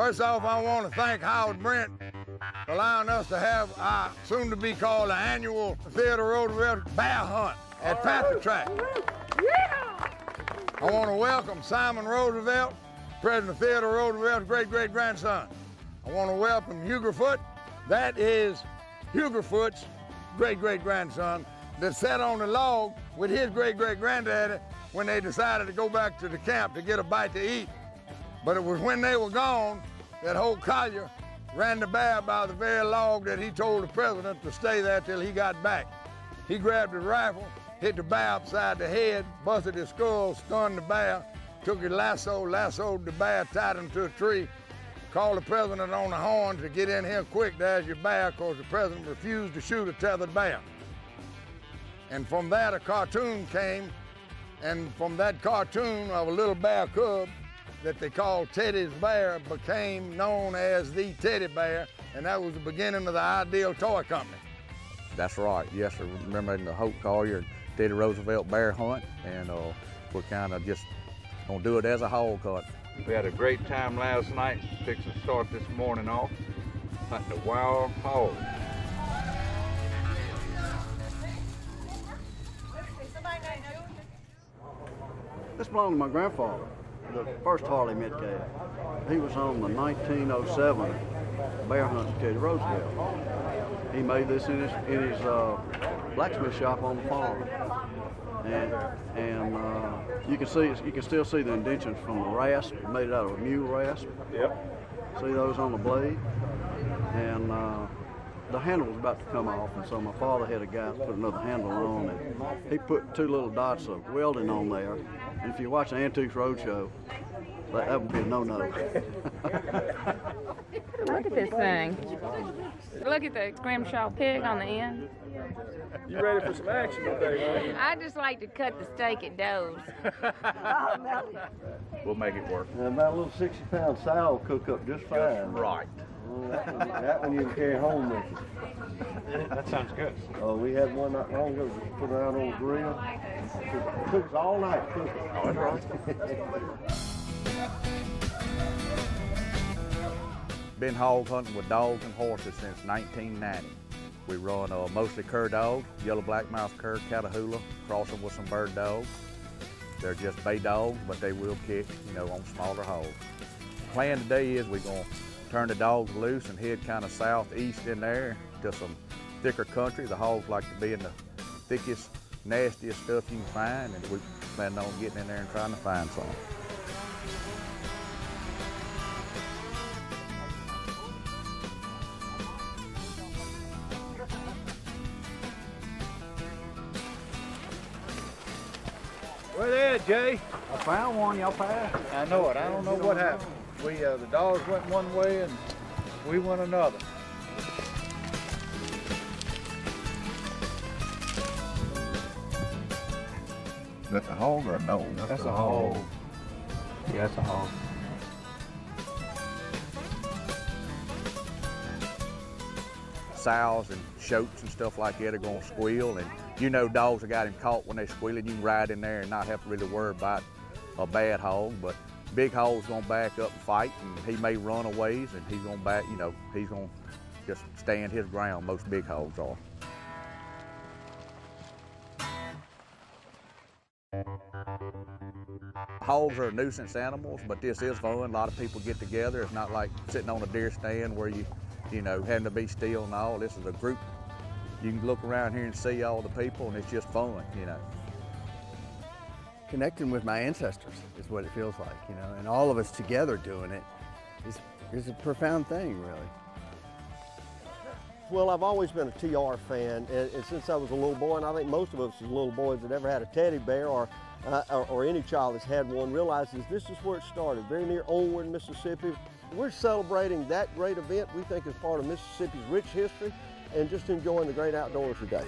First off, I want to thank Howard Brent for allowing us to have our soon to be called the annual Theodore Roosevelt Bear Hunt at Panther Track. I want to welcome Simon Roosevelt, President Theodore Roosevelt's great great grandson. I want to welcome Huger Foote. That is Huger Foote's great great grandson that sat on the log with his great great granddaddy when they decided to go back to the camp to get a bite to eat. But it was when they were gone that Holt Collier ran the bear by the very log that he told the president to stay there till he got back. He grabbed his rifle, hit the bear upside the head, busted his skull, stunned the bear, took his lasso, lassoed the bear, tied him to a tree, called the president on the horn to get in here quick, there's your bear, because the president refused to shoot a tethered bear. And from that, a cartoon came, and from that cartoon of a little bear cub that they called Teddy's Bear became known as the Teddy Bear, and that was the beginning of the Ideal Toy Company. That's right. Yes, I remember in the Holt Collier and Teddy Roosevelt bear hunt, and uh, we're kind of just gonna do it as a hog cut. We had a great time last night, fixing to start this morning off, hunting a wild hog. This belonged to my grandfather, the first Harley Metcalf. He was on the 1907 bear hunt Teddy Roosevelt. He made this in his, in his uh, blacksmith shop on the farm. And, and uh, you can see, you can still see the indentions from the rasp. He made it out of a mule rasp. Yep. See those on the blade? And uh, the handle was about to come off, and so my father had a guy put another handle on, and he put two little dots of welding on there. And if you watch the Antiques Roadshow, that, that would be a no-no. Look at this thing. Look at the scrimshaw pig on the end. You ready for some action today, I just like to cut the steak at Doe's. We'll make it work. And about a little 60-pound sow will cook up just fine. Just Right. That one you can carry home with you. That sounds good. Oh, we had one not long ago, just put it out on the grill. Took, took all night to cook. Oh, that's right. Been hog hunting with dogs and horses since 1990. We run uh, mostly cur dogs, yellow black mouth cur, Catahoula, cross them with some bird dogs. They're just bay dogs, but they will kick, you know, on smaller hogs. Plan today is we're gonna turn the dogs loose and head kind of southeast in there to some thicker country. The hogs like to be in the thickest, nastiest stuff you can find, and we plan on getting in there and trying to find some. Where they at, Jay? I found one, y'all passed. I know it. I don't know what happened. We, uh, the dogs went one way and we went another. That's a hog or a dog? That's a hog. Yeah, that's a hog. Sows and shoats and stuff like that are gonna squeal, and you know dogs have got him caught when they squealing. You can ride in there and not have to really worry about a bad hog, but big hog's gonna back up and fight, and he may run a ways, and he's gonna back, you know, he's gonna just stand his ground. Most big hogs are. Hogs are nuisance animals, but this is fun. A lot of people get together. It's not like sitting on a deer stand where you, you know, having to be still and all. This is a group. You can look around here and see all the people, and it's just fun, you know. connecting with my ancestors is what it feels like, you know, and all of us together doing it is, is a profound thing, really. Well, I've always been a TR fan, and, and since I was a little boy, and I think most of us as little boys that ever had a teddy bear or, uh, or, or any child that's had one realizes this is where it started, very near Onward, Mississippi. We're celebrating that great event we think is part of Mississippi's rich history and just enjoying the great outdoors today.